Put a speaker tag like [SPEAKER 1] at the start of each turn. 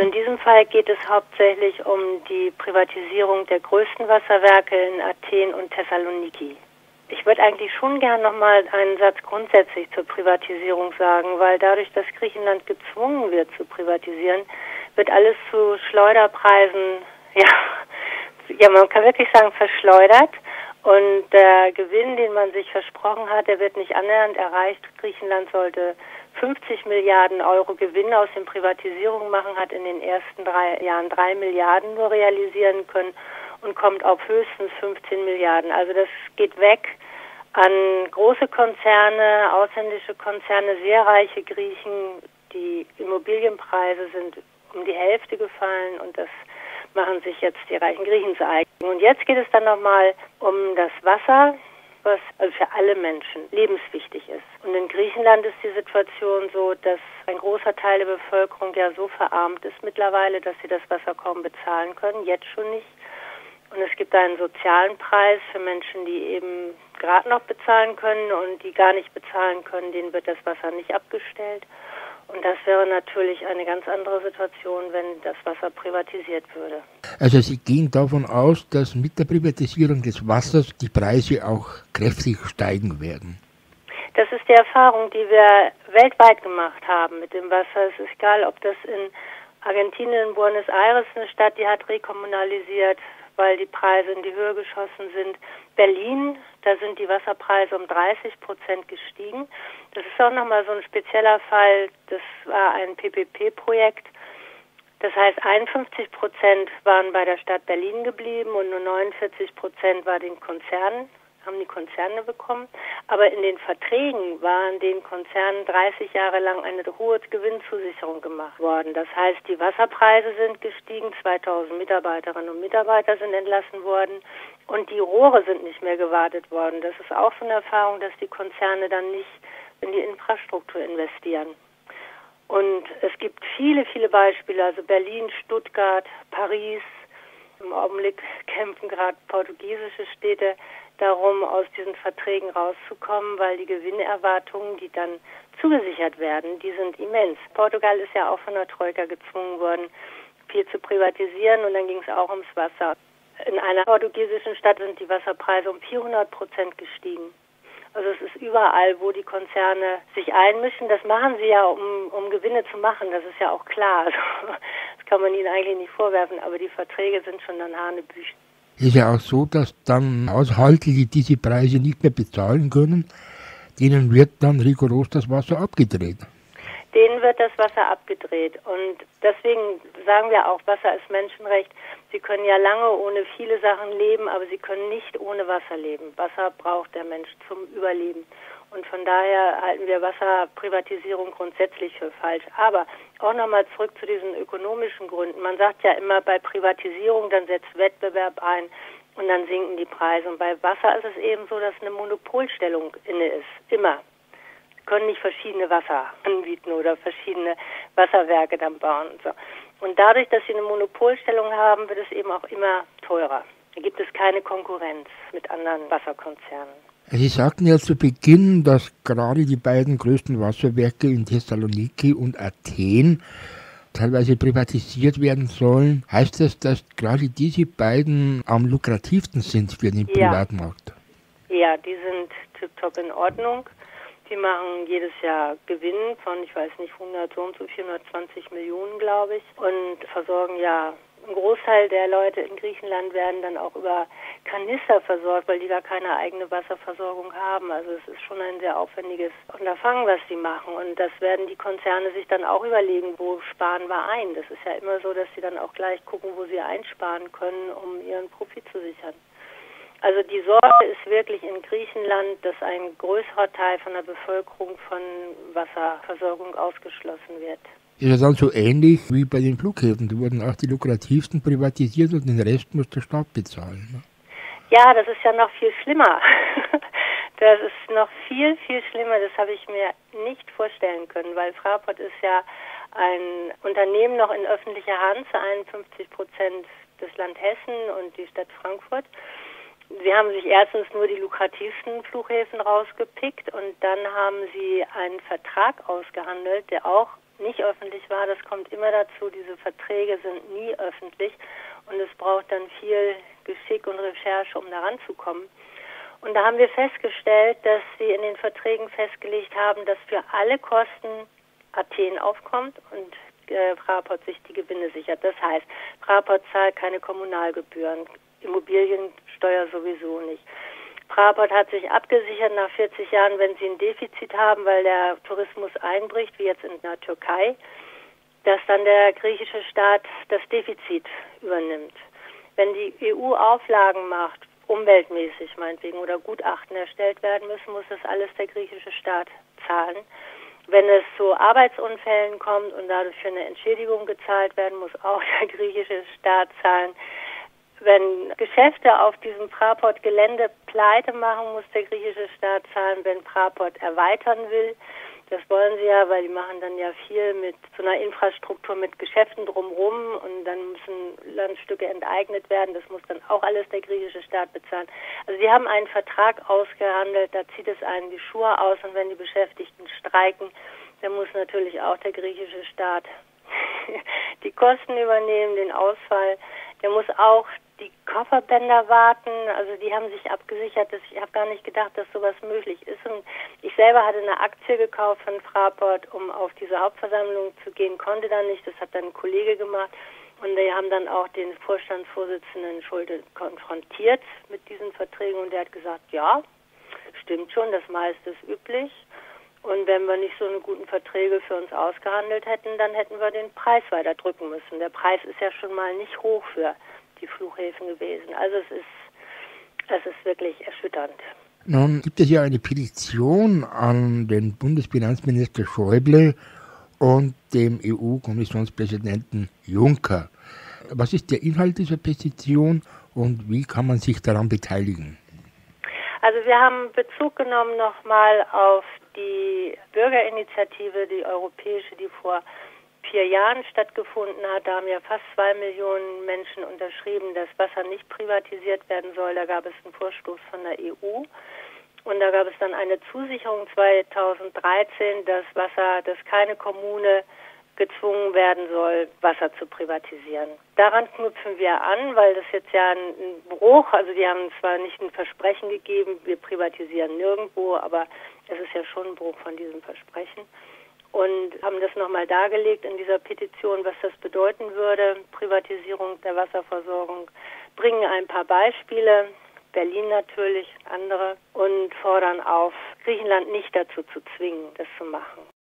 [SPEAKER 1] In diesem Fall geht es hauptsächlich um die Privatisierung der größten Wasserwerke in Athen und Thessaloniki. Ich würde eigentlich schon gern nochmal einen Satz grundsätzlich zur Privatisierung sagen, weil dadurch, dass Griechenland gezwungen wird zu privatisieren, wird alles zu Schleuderpreisen, ja, ja, man kann wirklich sagen, verschleudert. Und der Gewinn, den man sich versprochen hat, der wird nicht annähernd erreicht. Griechenland sollte 50 Milliarden Euro Gewinn aus den Privatisierungen machen, hat in den ersten drei Jahren drei Milliarden nur realisieren können und kommt auf höchstens 15 Milliarden. Also das geht weg an große Konzerne, ausländische Konzerne, sehr reiche Griechen. Die Immobilienpreise sind um die Hälfte gefallen und das machen sich jetzt die reichen Griechen zu eigen. Und jetzt geht es dann nochmal um das Wasser was also für alle Menschen lebenswichtig ist. Und in Griechenland ist die Situation so, dass ein großer Teil der Bevölkerung ja so verarmt ist mittlerweile, dass sie das Wasser kaum bezahlen können, jetzt schon nicht. Und es gibt einen sozialen Preis für Menschen, die eben gerade noch bezahlen können und die gar nicht bezahlen können, denen wird das Wasser nicht abgestellt. Und das wäre natürlich eine ganz andere Situation, wenn das Wasser privatisiert würde.
[SPEAKER 2] Also Sie gehen davon aus, dass mit der Privatisierung des Wassers die Preise auch kräftig steigen werden.
[SPEAKER 1] Das ist die Erfahrung, die wir weltweit gemacht haben mit dem Wasser. Es ist egal, ob das in Argentinien, Buenos Aires, eine Stadt, die hat rekommunalisiert, weil die Preise in die Höhe geschossen sind. Berlin, da sind die Wasserpreise um 30 Prozent gestiegen. Das ist auch nochmal so ein spezieller Fall. Das war ein PPP-Projekt. Das heißt, 51 Prozent waren bei der Stadt Berlin geblieben und nur 49 Prozent war den Konzernen haben die Konzerne bekommen. Aber in den Verträgen waren den Konzernen 30 Jahre lang eine hohe Gewinnzusicherung gemacht worden. Das heißt, die Wasserpreise sind gestiegen, 2000 Mitarbeiterinnen und Mitarbeiter sind entlassen worden und die Rohre sind nicht mehr gewartet worden. Das ist auch so eine Erfahrung, dass die Konzerne dann nicht in die Infrastruktur investieren. Und es gibt viele, viele Beispiele, also Berlin, Stuttgart, Paris. Im Augenblick kämpfen gerade portugiesische Städte darum, aus diesen Verträgen rauszukommen, weil die Gewinnerwartungen, die dann zugesichert werden, die sind immens. Portugal ist ja auch von der Troika gezwungen worden, viel zu privatisieren und dann ging es auch ums Wasser. In einer portugiesischen Stadt sind die Wasserpreise um 400 Prozent gestiegen. Also es ist überall, wo die Konzerne sich einmischen. Das machen sie ja, um, um Gewinne zu machen. Das ist ja auch klar. Also, das kann man ihnen eigentlich nicht vorwerfen. Aber die Verträge sind schon dann Hanebüchen
[SPEAKER 2] ist ja auch so, dass dann Haushalte, die diese Preise nicht mehr bezahlen können, denen wird dann rigoros das Wasser abgedreht.
[SPEAKER 1] Denen wird das Wasser abgedreht. Und deswegen sagen wir auch, Wasser ist Menschenrecht. Sie können ja lange ohne viele Sachen leben, aber sie können nicht ohne Wasser leben. Wasser braucht der Mensch zum Überleben. Und von daher halten wir Wasserprivatisierung grundsätzlich für falsch. Aber auch nochmal zurück zu diesen ökonomischen Gründen. Man sagt ja immer, bei Privatisierung, dann setzt Wettbewerb ein und dann sinken die Preise. Und bei Wasser ist es eben so, dass eine Monopolstellung inne ist. Immer. Sie können nicht verschiedene Wasser anbieten oder verschiedene Wasserwerke dann bauen und so. Und dadurch, dass sie eine Monopolstellung haben, wird es eben auch immer teurer. Da gibt es keine Konkurrenz mit anderen Wasserkonzernen.
[SPEAKER 2] Sie sagten ja zu Beginn, dass gerade die beiden größten Wasserwerke in Thessaloniki und Athen teilweise privatisiert werden sollen. Heißt das, dass gerade diese beiden am lukrativsten sind für den ja. Privatmarkt?
[SPEAKER 1] Ja, die sind tiptop in Ordnung. Die machen jedes Jahr Gewinn von, ich weiß nicht, 100 so und so 420 Millionen, glaube ich, und versorgen ja ein Großteil der Leute in Griechenland werden dann auch über Kanister versorgt, weil die gar keine eigene Wasserversorgung haben. Also es ist schon ein sehr aufwendiges Unterfangen, was sie machen. Und das werden die Konzerne sich dann auch überlegen, wo sparen wir ein. Das ist ja immer so, dass sie dann auch gleich gucken, wo sie einsparen können, um ihren Profit zu sichern. Also die Sorge ist wirklich in Griechenland, dass ein größerer Teil von der Bevölkerung von Wasserversorgung ausgeschlossen wird.
[SPEAKER 2] Ist ja dann so ähnlich wie bei den Flughäfen. Da wurden auch die lukrativsten privatisiert und den Rest muss der Staat bezahlen. Ne?
[SPEAKER 1] Ja, das ist ja noch viel schlimmer. das ist noch viel, viel schlimmer. Das habe ich mir nicht vorstellen können, weil Fraport ist ja ein Unternehmen noch in öffentlicher Hand zu 51 Prozent des Land Hessen und die Stadt Frankfurt. Sie haben sich erstens nur die lukrativsten Flughäfen rausgepickt und dann haben sie einen Vertrag ausgehandelt, der auch nicht öffentlich war. Das kommt immer dazu. Diese Verträge sind nie öffentlich und es braucht dann viel Geschick und Recherche, um da ranzukommen. Und da haben wir festgestellt, dass sie in den Verträgen festgelegt haben, dass für alle Kosten Athen aufkommt und äh, Fraport sich die Gewinne sichert. Das heißt, Fraport zahlt keine Kommunalgebühren, Immobiliensteuer sowieso nicht. Fraport hat sich abgesichert nach 40 Jahren, wenn sie ein Defizit haben, weil der Tourismus einbricht, wie jetzt in der Türkei, dass dann der griechische Staat das Defizit übernimmt. Wenn die EU Auflagen macht, umweltmäßig meinetwegen oder Gutachten erstellt werden müssen, muss das alles der griechische Staat zahlen. Wenn es zu Arbeitsunfällen kommt und dadurch für eine Entschädigung gezahlt werden muss, auch der griechische Staat zahlen. Wenn Geschäfte auf diesem Fraport-Gelände pleite machen, muss der griechische Staat zahlen. Wenn Fraport erweitern will, das wollen sie ja, weil die machen dann ja viel mit so einer Infrastruktur mit Geschäften drumherum und dann müssen Landstücke enteignet werden. Das muss dann auch alles der griechische Staat bezahlen. Also sie haben einen Vertrag ausgehandelt, da zieht es einen die Schuhe aus und wenn die Beschäftigten streiken, dann muss natürlich auch der griechische Staat die Kosten übernehmen, den Ausfall. Der muss auch die Kofferbänder warten. Also die haben sich abgesichert. Ich habe gar nicht gedacht, dass sowas möglich ist. Und ich selber hatte eine Aktie gekauft von Fraport, um auf diese Hauptversammlung zu gehen, konnte dann nicht. Das hat dann ein Kollege gemacht. Und die haben dann auch den Vorstandsvorsitzenden Schulte konfrontiert mit diesen Verträgen und der hat gesagt, ja, stimmt schon, das meiste ist üblich. Und wenn wir nicht so eine guten Verträge für uns ausgehandelt hätten, dann hätten wir den Preis weiter drücken müssen. Der Preis ist ja schon mal nicht hoch für die Flughäfen gewesen. Also es ist, das ist wirklich erschütternd.
[SPEAKER 2] Nun gibt es ja eine Petition an den Bundesfinanzminister Schäuble und dem EU-Kommissionspräsidenten Juncker. Was ist der Inhalt dieser Petition und wie kann man sich daran beteiligen?
[SPEAKER 1] Also wir haben Bezug genommen nochmal auf die Bürgerinitiative, die europäische, die vor vier Jahren stattgefunden hat. Da haben ja fast zwei Millionen Menschen unterschrieben, dass Wasser nicht privatisiert werden soll. Da gab es einen Vorstoß von der EU. Und da gab es dann eine Zusicherung 2013, dass Wasser, dass keine Kommune gezwungen werden soll, Wasser zu privatisieren. Daran knüpfen wir an, weil das jetzt ja ein Bruch, also die haben zwar nicht ein Versprechen gegeben, wir privatisieren nirgendwo, aber es ist ja schon ein Bruch von diesem Versprechen und haben das nochmal dargelegt in dieser Petition, was das bedeuten würde, Privatisierung der Wasserversorgung, bringen ein paar Beispiele, Berlin natürlich, andere, und fordern auf, Griechenland nicht dazu zu zwingen, das zu machen.